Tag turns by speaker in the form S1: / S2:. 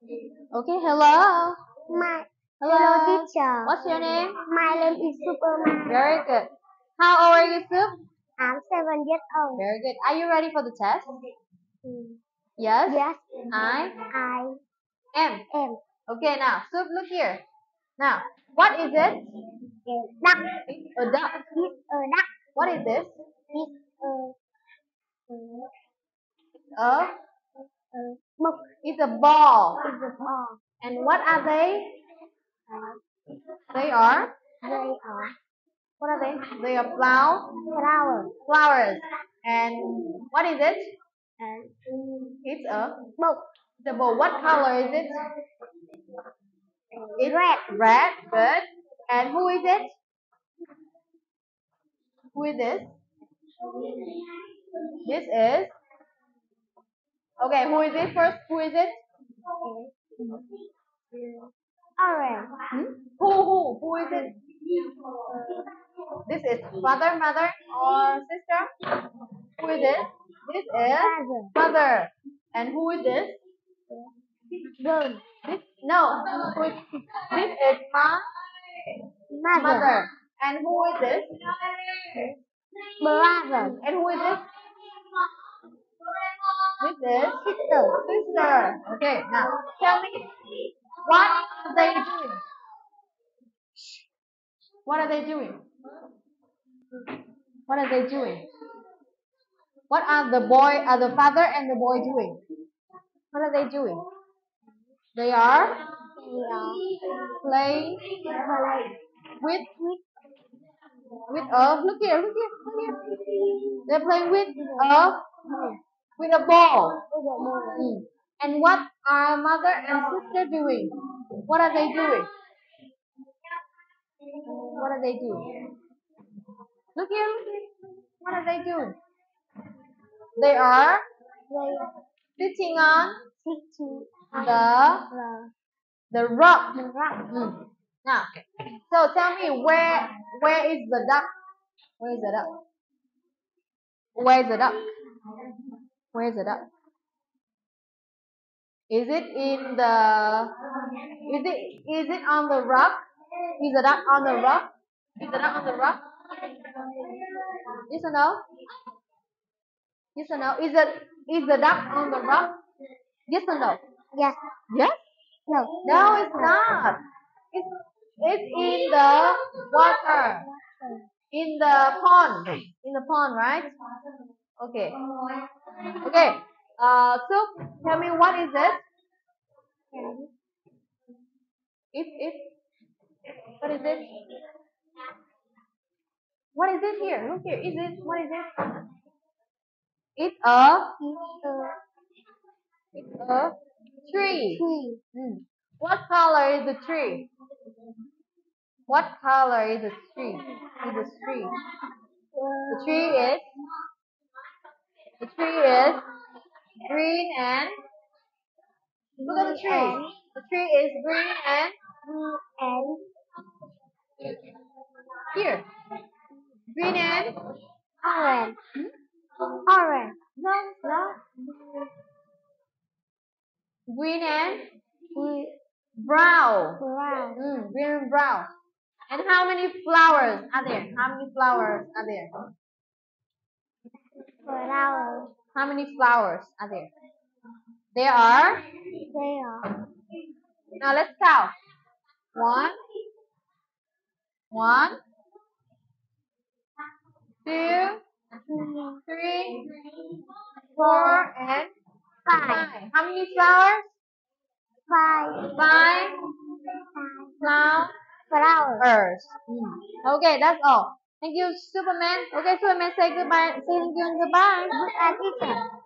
S1: Okay, hello.
S2: My
S1: Hello.
S2: hello teacher.
S1: What's your name?
S2: My name is Superman.
S1: Very good. How old are you, Soup?
S2: I'm seven years old.
S1: Very good. Are you ready for the test?
S2: Mm.
S1: Yes.
S2: Yes,
S1: I
S2: I
S1: am.
S2: am
S1: Okay, now, Soup, look here. Now, what is it?
S2: a duck.
S1: A duck.
S2: It's a duck.
S1: What is this?
S2: It's a a,
S1: A. It's a ball.
S2: It's a ball.
S1: And what are they? They are.
S2: they are
S1: What are they? They are flower.
S2: flowers.
S1: Flowers. And what is it?
S2: And
S1: It's a.
S2: book.
S1: The ball. What color is it? It's
S2: Red.
S1: Red. Good. And who is it? Who is this? This is. Okay, who is it first? Who is it?
S2: Orange.
S1: Hmm? Who, who? Who is it? This is father, mother, or sister? Who is this? This is mother. And who is this?
S2: Girl.
S1: This no. Who is, this is ma,
S2: Mother.
S1: mother. And who is this?
S2: Brother.
S1: And who is this? This is
S2: Sister.
S1: sister. Okay, now tell me what are they doing? What are they doing? What are they doing? What are the boy, are the father and the boy doing? What are they doing? They are playing with with a look here, look here, look here. They're playing with a with a ball.
S2: with a ball.
S1: Mm. And what are mother and sister doing? What are they doing? What are they doing? Look here, look here. What are they doing? They are sitting on the
S2: the
S1: the rock.
S2: the rock.
S1: Mm. Now, so tell me where where is the duck? Where is the duck? Where is the duck? Where is the duck? Is it in the is it is it on the rock? Is the duck on the rock? Is the duck on the rock? Yes or no? Yes or no? Is it is the duck on the rock? Yes or no?
S2: Yes.
S1: Yes?
S2: No.
S1: No, it's not. It's, it's in the water. In the pond. In the pond, right? Okay. Okay. Uh, so tell me what is it? If if what is it? What is it here? Look here. Is it what is it? It's a
S2: It's a
S1: tree.
S2: tree.
S1: Mm. What color is the tree? What color is the tree? Is the tree? The tree is tree is green and look at the tree. The tree is green and
S2: and
S1: here. Green and
S2: orange. Orange.
S1: no, it's not. Green and brown.
S2: brown.
S1: Mm, green and brown. And how many flowers are there? How many flowers are there?
S2: Flower.
S1: How many flowers are there? There are.
S2: They are
S1: Now let's count. One, one, two,
S2: two,
S1: three, four, and
S2: five.
S1: five. How many flowers?
S2: Five.
S1: Five
S2: Five.
S1: flowers.
S2: Flowers.
S1: Mm. Okay, that's all. Thank you, Superman. Okay, Superman, say goodbye. Say thank you and goodbye.
S2: Good at.